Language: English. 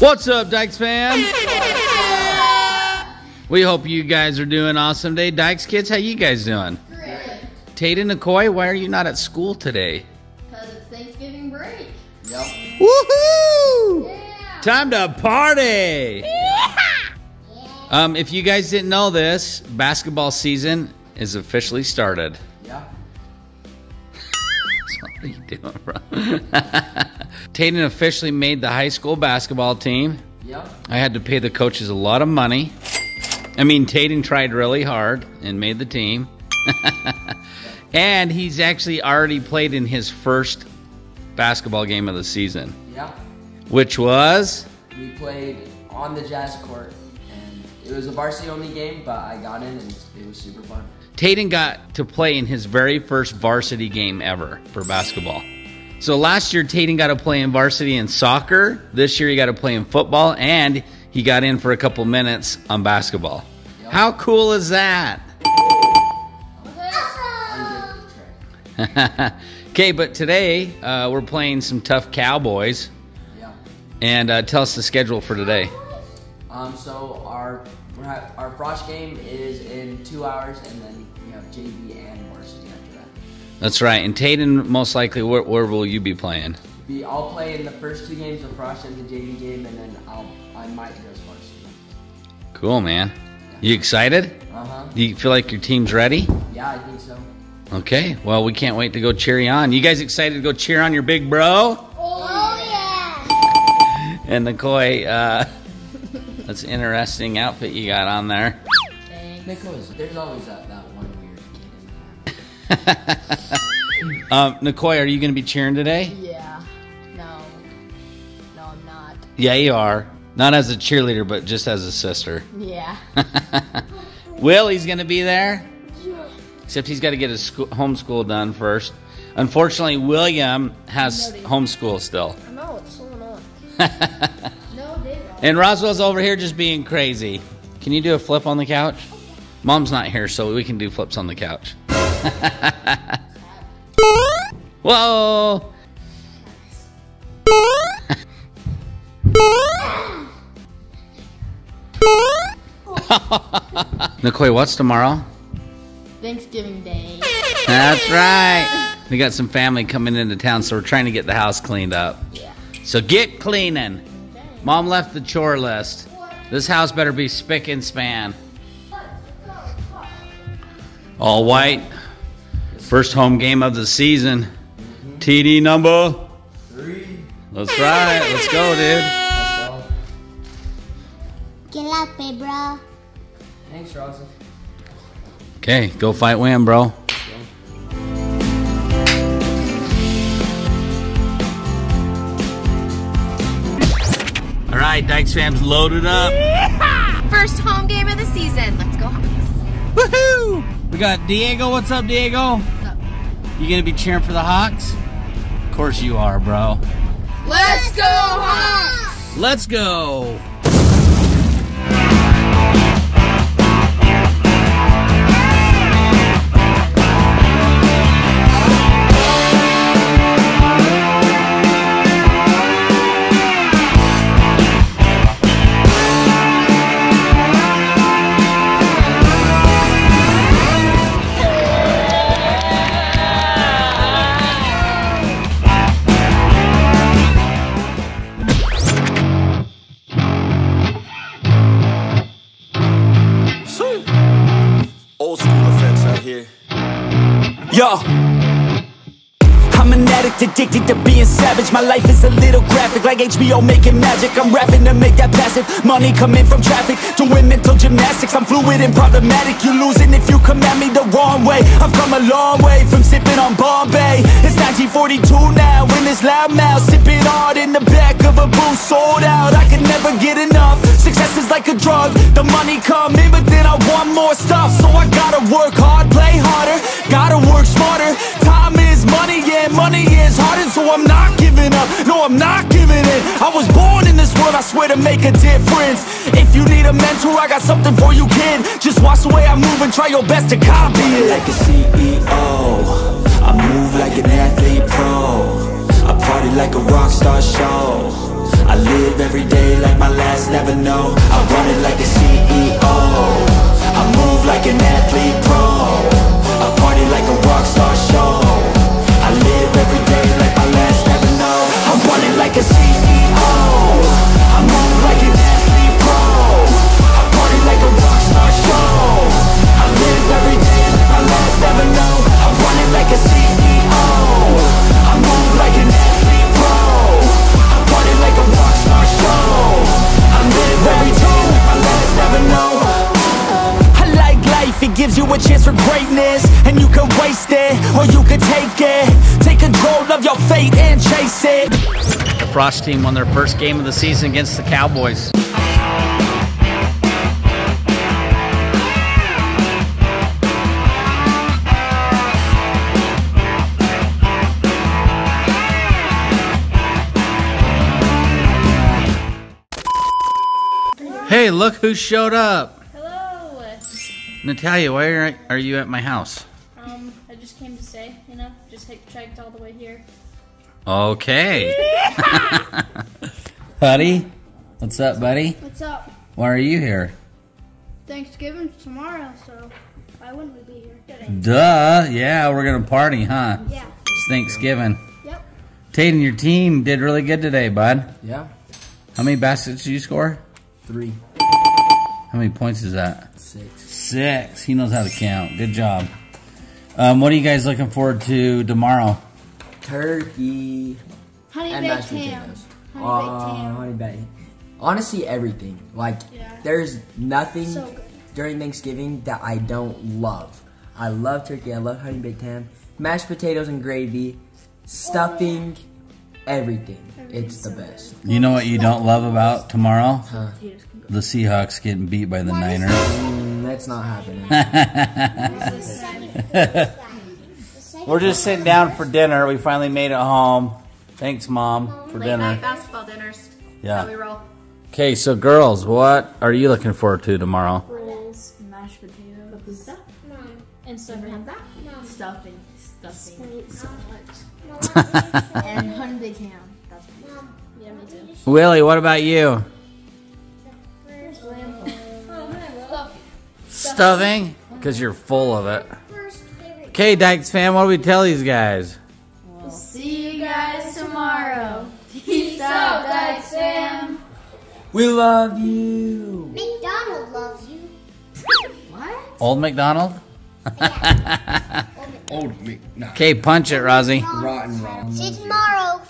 What's up, Dyches fam? We hope you guys are doing awesome today. Dyches kids, how you guys doing? Great. Tate and McCoy, why are you not at school today? Because it's Thanksgiving break. Yep. Woohoo! Yeah. Time to party! Yeah. Um, if you guys didn't know this, basketball season is officially started. Yeah. what are you doing, bro? Tayden officially made the high school basketball team. Yep. I had to pay the coaches a lot of money. I mean, Tayden tried really hard and made the team. and he's actually already played in his first basketball game of the season, Yeah. which was We played on the Jazz court, and it was a varsity only game, but I got in, and it was super fun. Tayden got to play in his very first varsity game ever for basketball. So last year, Tayden got to play in varsity in soccer. This year, he got to play in football, and he got in for a couple minutes on basketball. Yep. How cool is that? I did the trick. okay, but today uh, we're playing some tough Cowboys. Yeah. And uh, tell us the schedule for today. Um. So our our Frosh game is in two hours, and then we have JV and varsity after that. That's right. And Tayden, most likely, where, where will you be playing? We I'll play in the first two games of Frosh and the JV game, and then I'll I might go as varsity. Cool, man. You excited? Uh huh. Do you feel like your team's ready? Yeah, I think so. Okay. Well, we can't wait to go cheer you on. You guys excited to go cheer on your big bro? Oh, yeah. And Nikoi, uh, that's an interesting outfit you got on there. Thanks. Because there's always that, that one um, Nikoi, are you going to be cheering today? Yeah. No. No, I'm not. Yeah, you are. Not as a cheerleader, but just as a sister. Yeah. Willie's going to be there. Except he's got to get his school, homeschool done first. Unfortunately, William has homeschool still. I know, it's so annoying. No, they don't. and Roswell's over here just being crazy. Can you do a flip on the couch? Mom's not here, so we can do flips on the couch. Whoa! Nicole, what's tomorrow? Thanksgiving Day. That's right. We got some family coming into town, so we're trying to get the house cleaned up. Yeah. So get cleaning. Okay. Mom left the chore list. This house better be spick and span. All white. First home game of the season. TD number. Three. That's right. Let's go, dude. Let's go. Get up, bro. Thanks, Rosie. Okay, go fight win, bro. All right, Dyches fams loaded up. First home game of the season. Let's go Hawks. Woohoo! We got Diego. What's up, Diego? You gonna be cheering for the Hawks? Of course you are, bro. Let's go Hawks! Let's go. Yo. Addict, addicted to being savage. My life is a little graphic, like HBO making magic. I'm rapping to make that passive money coming from traffic. Doing mental gymnastics, I'm fluid and problematic. You losing if you come at me the wrong way. I've come a long way from sipping on Bombay. It's 1942 now, in this loud mouth Sipping hard in the back of a booth, sold out. I could never get enough. Success is like a drug, the money come in But then I want more stuff, so I gotta work hard Play harder, gotta work smarter. Time money, yeah, money is harder So I'm not giving up, no I'm not giving in. I was born in this world, I swear to make a difference. If you need a mentor, I got something for you kid. Just watch the way I move and try your best to copy it. Like a CEO, I move like an athlete pro. I party like a rock star show. I live every day like my last, never know. I run it like a CEO I move like an athlete pro. I party like a rock star show or you can take it Take control of your fate and chase it The Frosh team won their first game of the season against the Cowboys. Hey, look who showed up. Hello. Natalia, why are, are you at my house? I just came to stay, you know, just hitchhiked all the way here. Okay. buddy, what's up, buddy? What's up? Why are you here? Thanksgiving's tomorrow, so why wouldn't we be here today? Duh. Yeah, we're gonna party, huh? Yeah. It's Thanksgiving. Yep. Tatum, your team did really good today, bud. Yeah. How many baskets did you score? Three. How many points is that? Six. Six. He knows how to count. Good job. Um, what are you guys looking forward to tomorrow? Turkey. Honey and baked mashed ham. potatoes. Honey Uh, baked honey baked. Honestly, everything. Like, Yeah. there's nothing So during Thanksgiving that I don't love. I love turkey. I love honey baked ham, mashed potatoes and gravy, stuffing, everything. It's the best. You know what you don't love about tomorrow? Potatoes can go. The Seahawks getting beat by the Niners. Mm, that's not happening. We're just sitting down for dinner. We finally made it home. Thanks, Mom, for Late night dinner. basketball dinners. Yeah. How we roll. Okay, so girls, what are you looking forward to tomorrow? Rolls, mashed potatoes, pizza, And stuffing. stuffing, stuffing, So much. and honey baked ham. That's Yeah, me too. Willie, what about you? Stuffing? Because you're full of it. Okay, Dyches fan, what do we tell these guys? We'll see you guys tomorrow. Peace out, Dyches fam. we love you. McDonald loves you. What? Old McDonald? Old McNutt. Okay, punch it, Rozzy. Rotten wrong. See you tomorrow.